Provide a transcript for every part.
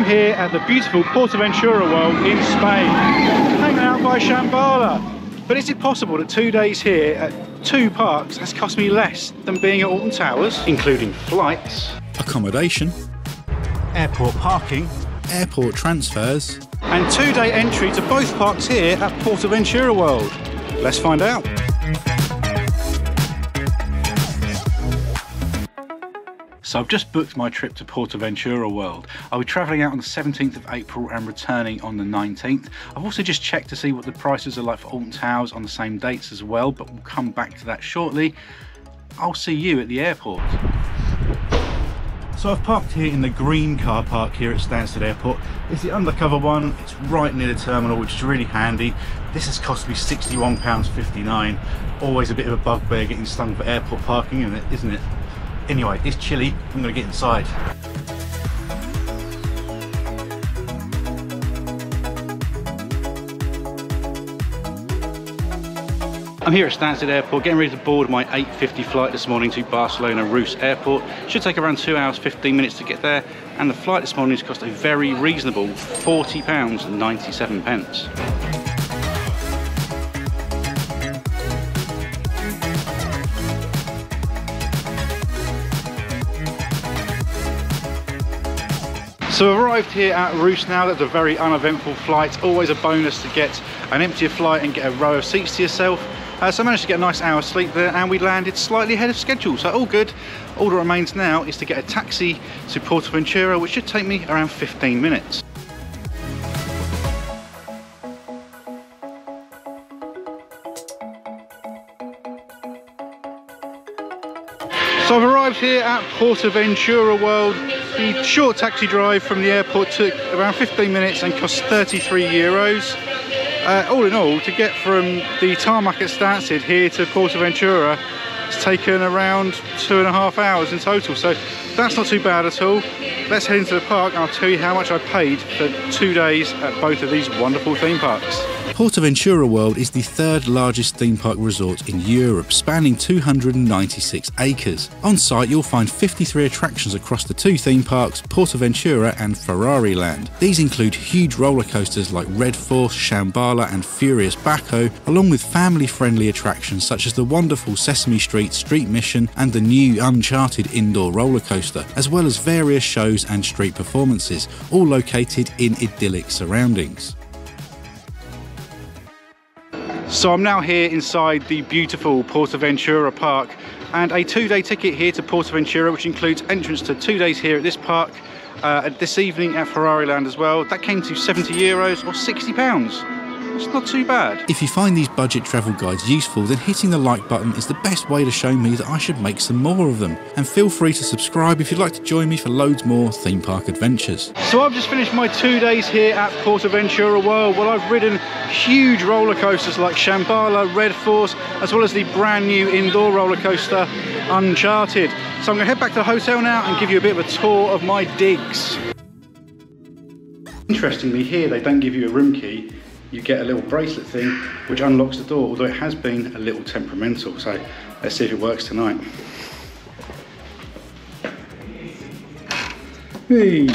I'm here at the beautiful Portaventura World in Spain, hanging out by Shambhala. But is it possible that two days here at two parks has cost me less than being at Alton Towers, including flights, accommodation, airport parking, airport transfers, and two-day entry to both parks here at Portaventura World? Let's find out. So I've just booked my trip to Portaventura World. I'll be travelling out on the 17th of April and returning on the 19th. I've also just checked to see what the prices are like for Alton Towers on the same dates as well, but we'll come back to that shortly. I'll see you at the airport. So I've parked here in the green car park here at Stansted Airport. It's the undercover one, it's right near the terminal, which is really handy. This has cost me £61.59. Always a bit of a bugbear getting stung for airport parking, isn't it? Anyway, it's chilly. I'm going to get inside. I'm here at Stansted Airport getting ready to board my 8.50 flight this morning to Barcelona Reus Airport. Should take around 2 hours 15 minutes to get there and the flight this morning has cost a very reasonable £40.97. So I've arrived here at Reus now. That's a very uneventful flight. Always a bonus to get an emptier flight and get a row of seats to yourself. Uh, so I managed to get a nice hour's sleep there and we landed slightly ahead of schedule. So all good. All that remains now is to get a taxi to Portaventura, which should take me around 15 minutes. So I've arrived here at Portaventura World. The short taxi drive from the airport took around 15 minutes and cost 33 euros. Uh, all in all, to get from the tarmac at Stansted here to Portaventura, it's taken around two and a half hours in total. So that's not too bad at all. Let's head into the park and I'll tell you how much I paid for two days at both of these wonderful theme parks. Portaventura World is the third largest theme park resort in Europe, spanning 296 acres. On site, you'll find 53 attractions across the two theme parks, Portaventura and Ferrari Land. These include huge roller coasters like Red Force, Shambhala, and Furious Baco, along with family friendly attractions such as the wonderful Sesame Street Street Mission and the new Uncharted indoor roller coaster, as well as various shows and street performances, all located in idyllic surroundings. So I'm now here inside the beautiful Portaventura Park and a two-day ticket here to Portaventura which includes entrance to two days here at this park uh, this evening at Ferrari Land as well. That came to 70 euros or 60 pounds. It's not too bad. If you find these budget travel guides useful, then hitting the like button is the best way to show me that I should make some more of them. And feel free to subscribe if you'd like to join me for loads more theme park adventures. So I've just finished my two days here at Portaventura World. Well, I've ridden huge roller coasters like Shambhala, Red Force, as well as the brand new indoor roller coaster, Uncharted. So I'm gonna head back to the hotel now and give you a bit of a tour of my digs. Interestingly here, they don't give you a room key you get a little bracelet thing which unlocks the door, although it has been a little temperamental. So let's see if it works tonight. Hey.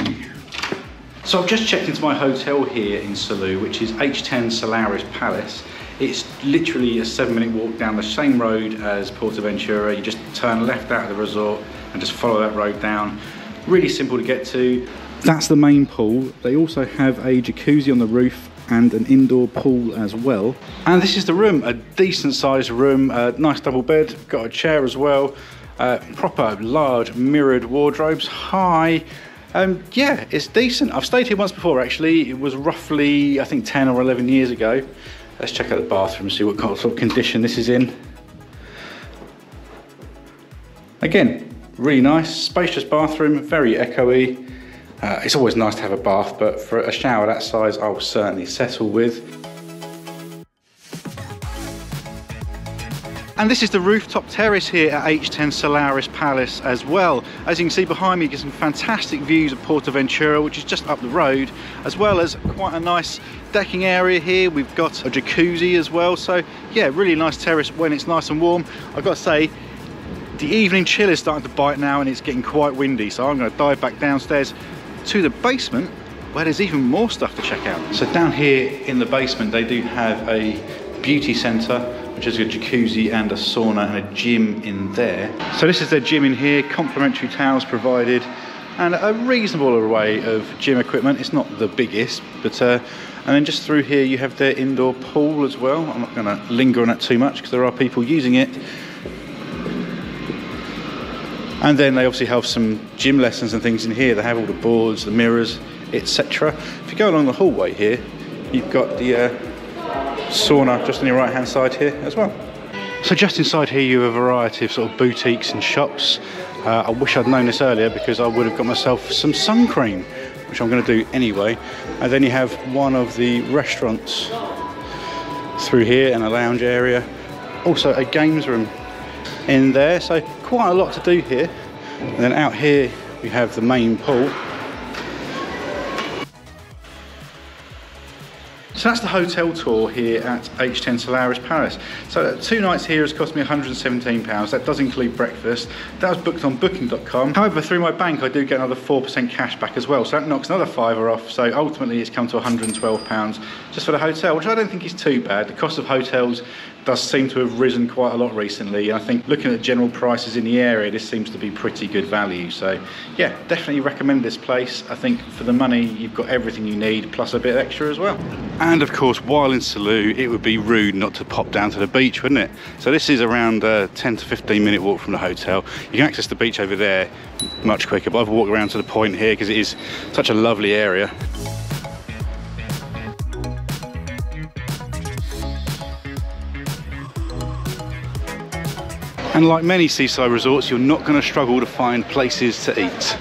So I've just checked into my hotel here in Salou, which is H10 Salauris Palace. It's literally a seven minute walk down the same road as Portaventura. You just turn left out of the resort and just follow that road down. Really simple to get to. That's the main pool. They also have a jacuzzi on the roof and an indoor pool as well. And this is the room, a decent sized room, a nice double bed, got a chair as well, uh, proper large mirrored wardrobes, high. Um, yeah, it's decent. I've stayed here once before actually. It was roughly, I think 10 or 11 years ago. Let's check out the bathroom and see what sort of condition this is in. Again, really nice, spacious bathroom, very echoey. Uh, it's always nice to have a bath, but for a shower that size, I will certainly settle with. And this is the rooftop terrace here at H10 Salauris Palace as well. As you can see behind me, you get some fantastic views of Portaventura, which is just up the road, as well as quite a nice decking area here. We've got a jacuzzi as well. So yeah, really nice terrace when it's nice and warm. I've got to say, the evening chill is starting to bite now and it's getting quite windy. So I'm gonna dive back downstairs to the basement where there's even more stuff to check out. So down here in the basement, they do have a beauty centre, which is a jacuzzi and a sauna and a gym in there. So this is their gym in here, complimentary towels provided, and a reasonable array of gym equipment. It's not the biggest, but uh, and then just through here you have their indoor pool as well. I'm not going to linger on that too much because there are people using it. And then they obviously have some gym lessons and things in here. They have all the boards, the mirrors, etc. If you go along the hallway here, you've got the uh, sauna just on your right hand side here as well. So just inside here you have a variety of sort of boutiques and shops. Uh, I wish I'd known this earlier because I would have got myself some sun cream, which I'm going to do anyway. And then you have one of the restaurants through here and a lounge area. Also a games room in there, so quite a lot to do here. And then out here we have the main pool So that's the hotel tour here at H10 Salauris Palace. So two nights here has cost me £117. That does include breakfast. That was booked on booking.com. However, through my bank, I do get another 4% cash back as well. So that knocks another fiver off. So ultimately it's come to £112 just for the hotel, which I don't think is too bad. The cost of hotels does seem to have risen quite a lot recently. I think looking at general prices in the area, this seems to be pretty good value. So yeah, definitely recommend this place. I think for the money, you've got everything you need, plus a bit extra as well. And of course, while in Salou, it would be rude not to pop down to the beach, wouldn't it? So this is around a 10 to 15 minute walk from the hotel. You can access the beach over there much quicker, but I've walked around to the point here because it is such a lovely area. And like many seaside resorts, you're not going to struggle to find places to eat.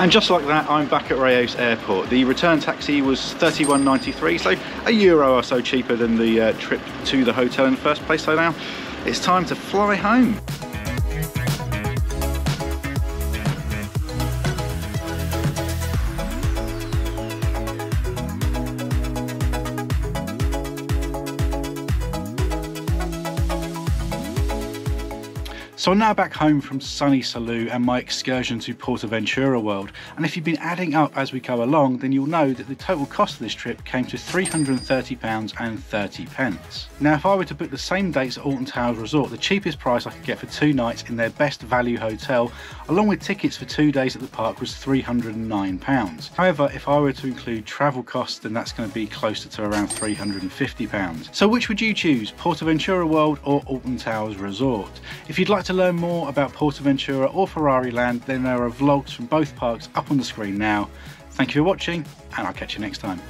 And just like that, I'm back at Reus Airport. The return taxi was 31.93, so a euro or so cheaper than the uh, trip to the hotel in the first place. So now it's time to fly home. So I'm now back home from sunny Salou and my excursion to Portaventura World. And if you've been adding up as we go along, then you'll know that the total cost of this trip came to £330 and 30 pence. Now, if I were to book the same dates at Alton Towers Resort, the cheapest price I could get for two nights in their best value hotel, along with tickets for two days at the park was £309. However, if I were to include travel costs, then that's going to be closer to around £350. So which would you choose, Portaventura World or Alton Towers Resort? If you'd like learn more about Portaventura or Ferrari Land, then there are vlogs from both parks up on the screen now. Thank you for watching, and I'll catch you next time.